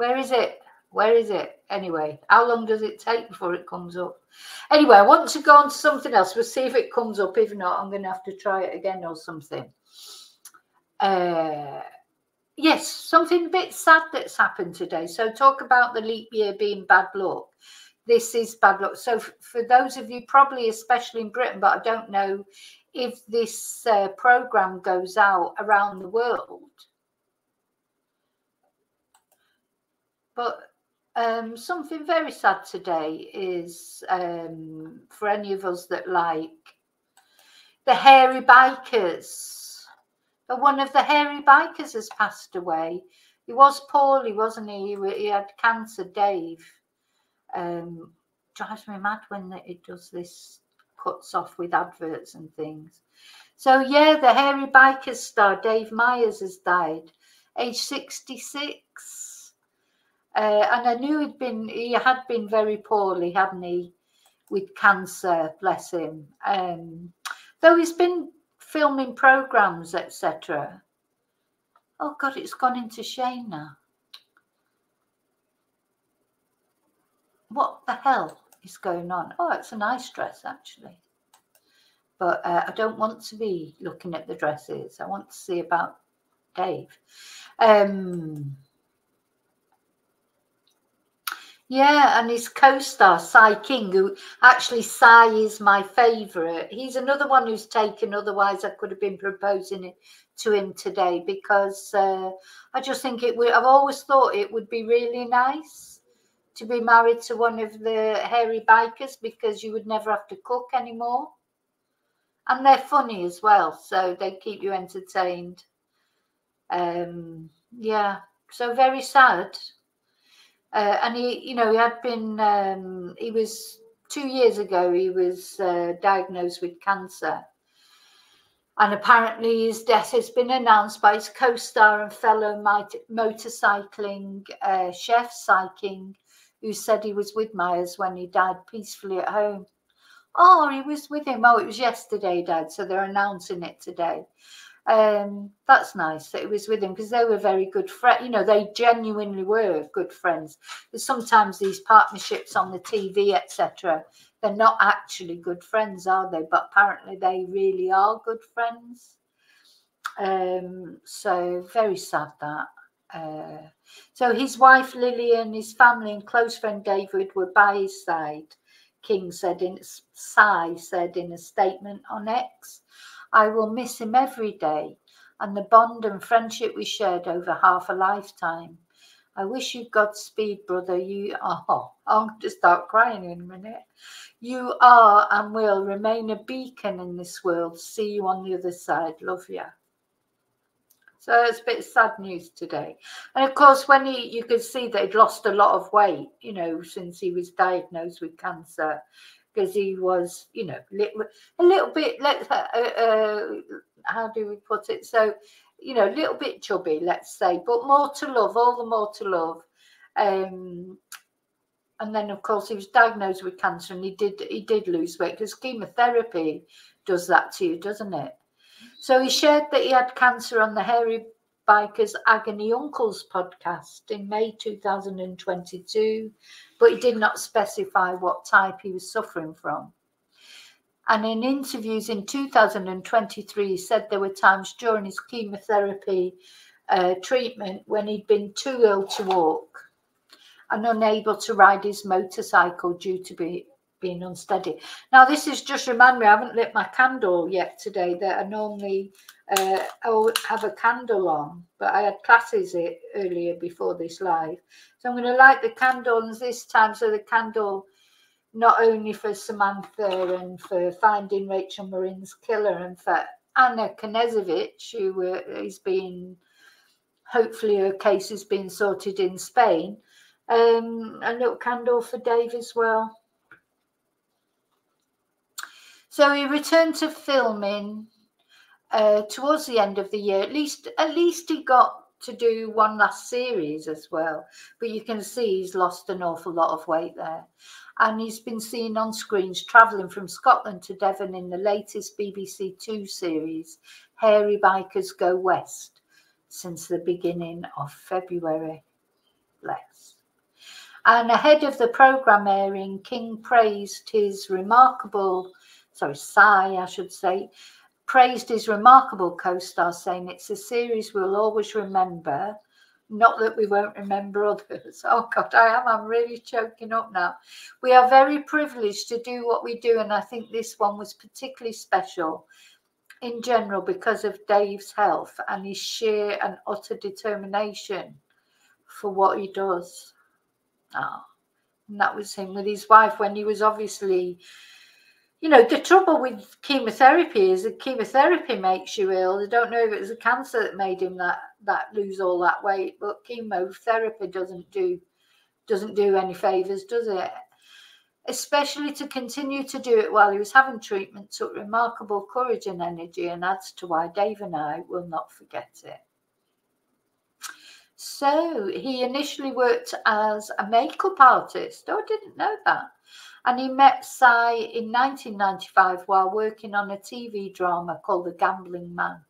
Where is it? Where is it? Anyway, how long does it take before it comes up? Anyway, I want to go on to something else. We'll see if it comes up. If not, I'm going to have to try it again or something. Uh, yes, something a bit sad that's happened today. So, talk about the leap year being bad luck. This is bad luck. So, for those of you, probably especially in Britain, but I don't know if this uh, program goes out around the world. But um, something very sad today is um, for any of us that like the hairy bikers one of the hairy bikers has passed away. He was poorly, wasn't he? He, had cancer, Dave. Um, drives me mad when it does this, cuts off with adverts and things. So, yeah, the hairy bikers star, Dave Myers, has died, age 66. Uh, and I knew he'd been, he had been very poorly, hadn't he, with cancer, bless him. Um, though he's been filming programs, etc. Oh God, it's gone into shame now. What the hell is going on? Oh, it's a nice dress actually. But uh, I don't want to be looking at the dresses. I want to see about Dave. Um, yeah, and his co-star Si King, who actually Cy is my favourite. He's another one who's taken. Otherwise, I could have been proposing it to him today because uh, I just think it. I've always thought it would be really nice to be married to one of the hairy bikers because you would never have to cook anymore, and they're funny as well, so they keep you entertained. Um, yeah, so very sad uh, and he, you know, he had been, um, he was two years ago, he was uh, diagnosed with cancer. And apparently, his death has been announced by his co star and fellow motorcycling uh, chef, Si who said he was with Myers when he died peacefully at home. Oh, he was with him. Oh, it was yesterday, Dad. So they're announcing it today um, that's nice that it was with him because they were very good friends. You know, they genuinely were good friends. But sometimes these partnerships on the TV, etc., they're not actually good friends, are they? But apparently they really are good friends. Um, so very sad that. Uh, so his wife Lillian, his family, and close friend David were by his side. King said in Si said in a statement on X. I will miss him every day and the bond and friendship we shared over half a lifetime. I wish you Godspeed, brother. You are, oh, I'm going to start crying in a minute. You are and will remain a beacon in this world. See you on the other side. Love you. So it's a bit sad news today. And of course, when he, you could see that he'd lost a lot of weight, you know, since he was diagnosed with cancer because he was, you know, a little bit, let, uh, uh, how do we put it? So, you know, a little bit chubby, let's say, but more to love, all the more to love. Um, and then, of course, he was diagnosed with cancer, and he did he did lose weight because chemotherapy does that to you, doesn't it? So he shared that he had cancer on the hairy Biker's Agony Uncles podcast in May 2022, but he did not specify what type he was suffering from. And in interviews in 2023, he said there were times during his chemotherapy uh, treatment when he'd been too ill to walk and unable to ride his motorcycle due to be being unsteady. Now, this is just remind me, I haven't lit my candle yet today that I normally uh, have a candle on, but I had classes it earlier before this live. So I'm going to light the candles this time. So the candle, not only for Samantha and for finding Rachel Marin's killer and for Anna Knežević, who uh, is being, hopefully her case has been sorted in Spain. Um, a little candle for Dave as well. So he returned to filming uh, towards the end of the year. At least, at least he got to do one last series as well. But you can see he's lost an awful lot of weight there. And he's been seen on screens travelling from Scotland to Devon in the latest BBC Two series, Hairy Bikers Go West, since the beginning of February. bless. And ahead of the programme airing, King praised his remarkable, sorry, Si, I should say, praised his remarkable co star, saying it's a series we'll always remember. Not that we won't remember others. Oh God, I am. I'm really choking up now. We are very privileged to do what we do, and I think this one was particularly special in general because of Dave's health and his sheer and utter determination for what he does. Oh, and that was him with his wife when he was obviously, you know, the trouble with chemotherapy is that chemotherapy makes you ill. They don't know if it was a cancer that made him that that lose all that weight, but chemotherapy doesn't do doesn't do any favors, does it? especially to continue to do it while he was having treatment took remarkable courage and energy and adds to why Dave and I will not forget it. So he initially worked as a makeup artist. Oh, I didn't know that. And he met Si in 1995 while working on a TV drama called The Gambling Man.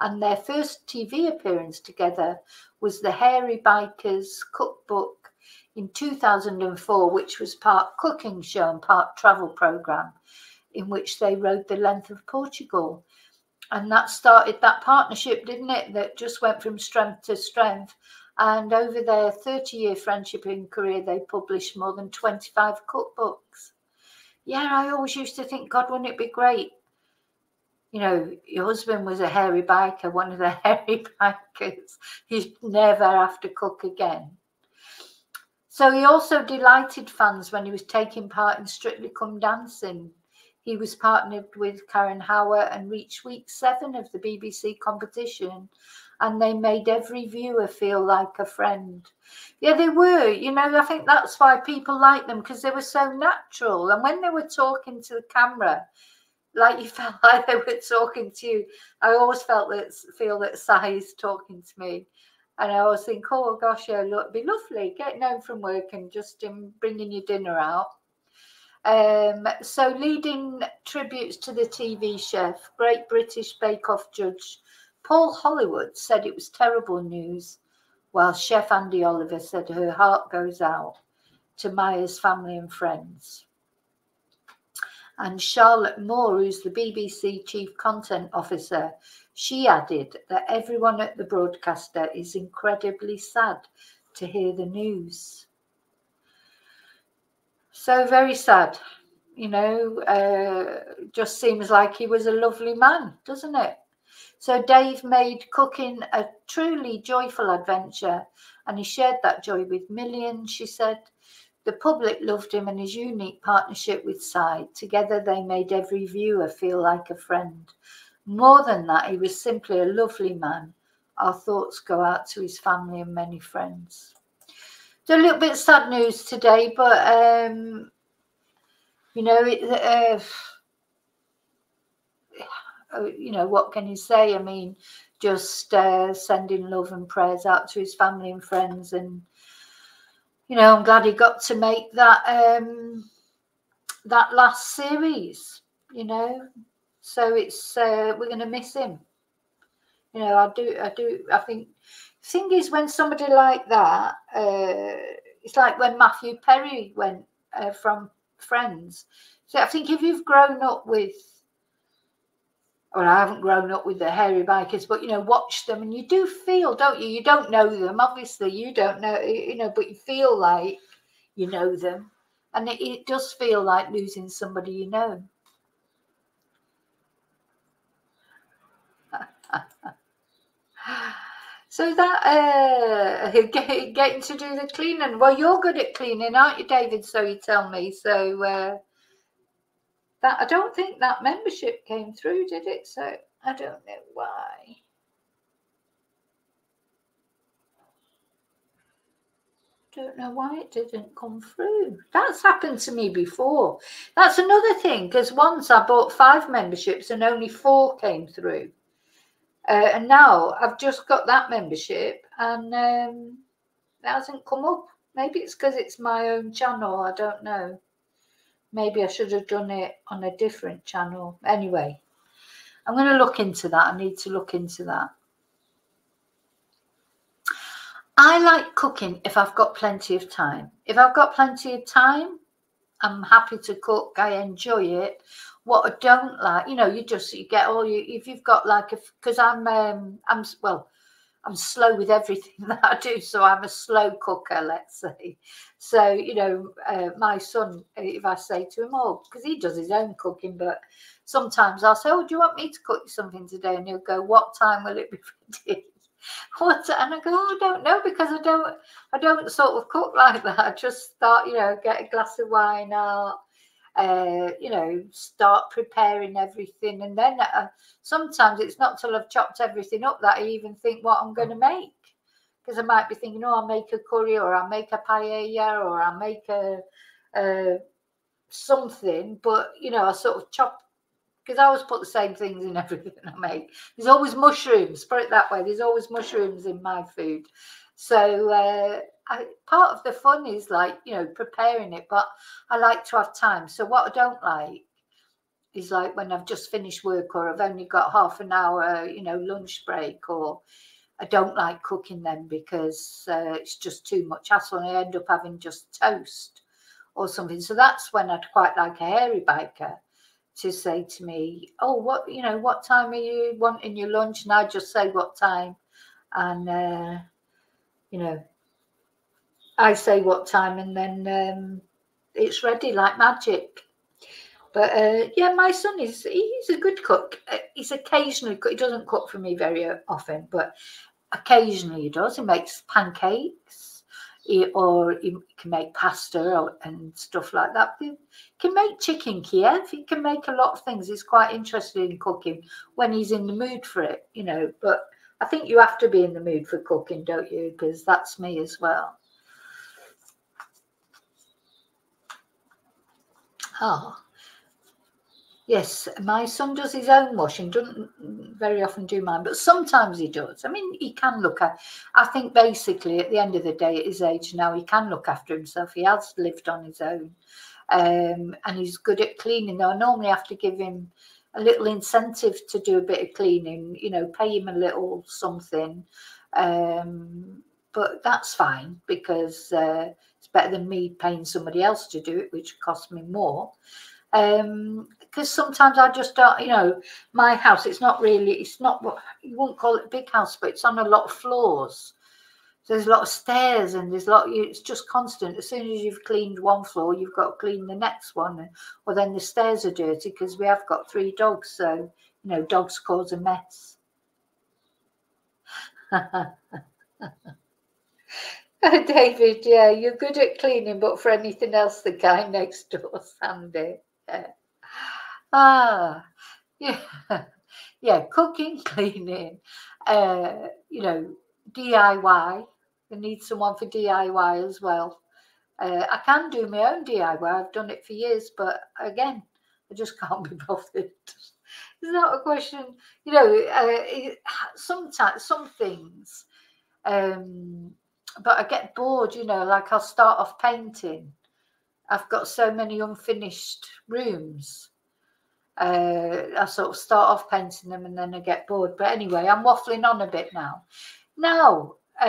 And their first TV appearance together was the Hairy Bikers cookbook in 2004, which was part cooking show and part travel program, in which they rode the length of Portugal. And that started that partnership, didn't it? That just went from strength to strength. And over their 30 year friendship and career, they published more than 25 cookbooks. Yeah, I always used to think, God, wouldn't it be great? You know, your husband was a hairy biker, one of the hairy bikers. He'd never have to cook again. So he also delighted fans when he was taking part in Strictly Come Dancing. He was partnered with Karen Hauer and reached week seven of the BBC competition, and they made every viewer feel like a friend. Yeah, they were. You know, I think that's why people like them because they were so natural. And when they were talking to the camera, like you felt like they were talking to you. I always felt that feel that Si is talking to me. And I always think, oh gosh, yeah, look, it'd be lovely getting home from work and just um, bringing your dinner out. Um, so, leading tributes to the TV chef, Great British Bake Off judge Paul Hollywood said it was terrible news, while Chef Andi Oliver said her heart goes out to Myers' family and friends. And Charlotte Moore, who's the BBC Chief Content Officer, she added that everyone at the broadcaster is incredibly sad to hear the news. So very sad, you know, uh, just seems like he was a lovely man, doesn't it? So Dave made cooking a truly joyful adventure and he shared that joy with millions, she said. The public loved him and his unique partnership with Si. Together they made every viewer feel like a friend. More than that, he was simply a lovely man. Our thoughts go out to his family and many friends. So a little bit sad news today, but um, you know, it, uh, uh, you know, what can you say? I mean, just uh, sending love and prayers out to his family and friends, and you know, I'm glad he got to make that um, that last series. You know, so it's uh, we're going to miss him. You know, I do, I do. I think thing is when somebody like that, uh, it's like when Matthew Perry went uh, from Friends. So I think if you've grown up with, or I haven't grown up with the hairy bikers, but you know, watch them and you do feel, don't you? You don't know them, obviously. You don't know, you know, but you feel like you know them, and it, it does feel like losing somebody you know. so that uh, get, getting to do the cleaning. Well, you're good at cleaning, aren't you, David? So you tell me. So uh, that I don't think that membership came through, did it? So I don't know why. don't know why it didn't come through. That's happened to me before. That's another thing because once I bought five memberships and only four came through. Uh, and now I've just got that membership and um, it hasn't come up. Maybe it's because it's my own channel. I don't know. Maybe I should have done it on a different channel. Anyway, I'm going to look into that. I need to look into that. I like cooking if I've got plenty of time. If I've got plenty of time, I'm happy to cook. I enjoy it. What I don't like, you know, you just you get all you if you've got like a because I'm um I'm well I'm slow with everything that I do, so I'm a slow cooker, let's say. So, you know, uh, my son, if I say to him, oh, because he does his own cooking, but sometimes I'll say, oh, do you want me to cook you something today? And he'll go, what time will it be ready? what? And I go, oh, I don't know because I don't, I don't sort of cook like that. I just start, you know, get a glass of wine out, uh, you know, start preparing everything. And then uh, sometimes it's not till I've chopped everything up that I even think what I'm going to make. Because I might be thinking, oh, I'll make a curry or I'll make a paella or I'll make a, a something. But, you know, I sort of chop because I always put the same things in everything I make. There's always mushrooms, put it that way. There's always mushrooms in my food. So uh, I, part of the fun is like, you know, preparing it, but I like to have time. So what I don't like is like when I've just finished work or I've only got half an hour, you know, lunch break or I don't like cooking them because uh, it's just too much hassle and I end up having just toast or something. So that's when I'd quite like a hairy biker to say to me, "Oh, what you know, what time are you wanting your lunch?" And I just say what time, and uh, you know, I say what time, and then um, it's ready like magic. But uh, yeah, my son is he's a good cook. Uh, he's occasionally he doesn't cook for me very often, but occasionally he does. He makes pancakes or you can make pasta or, and stuff like that. You can make chicken Kiev. He can make a lot of things. He's quite interested in cooking when he's in the mood for it, you know. But I think you have to be in the mood for cooking, don't you? Because that's me as well. Oh, Yes, my son does his own washing, doesn't very often do mine, but sometimes he does. I mean, he can look at, I think basically at the end of the day, at his age now, he can look after himself. He has lived on his own um, and he's good at cleaning. Though I normally have to give him a little incentive to do a bit of cleaning, you know, pay him a little something. Um, but that's fine because uh, better than me paying somebody else to do it, which costs me more um because sometimes I just don't, you know, my house, it's not really, it's not what you wouldn't call it a big house, but it's on a lot of floors. So there's a lot of stairs and there's a lot, it's just constant. As soon as you've cleaned one floor, you've got to clean the next one. Or then the stairs are dirty because we have got three dogs. So, you know, dogs cause a mess. David, yeah, you're good at cleaning, but for anything else, the guy next door, Sandy. ah, yeah, yeah, cooking, cleaning, uh, you know, DIY. I need someone for DIY as well. Uh, I can do my own DIY. I've done it for years, but again, I just can't be bothered. It's not a question, you know. Uh, sometimes some things, um, but I get bored. You know, like I'll start off painting, I've got so many unfinished rooms. Uh, I sort of start off painting them and then I get bored. But anyway, I'm waffling on a bit now. Now, uh,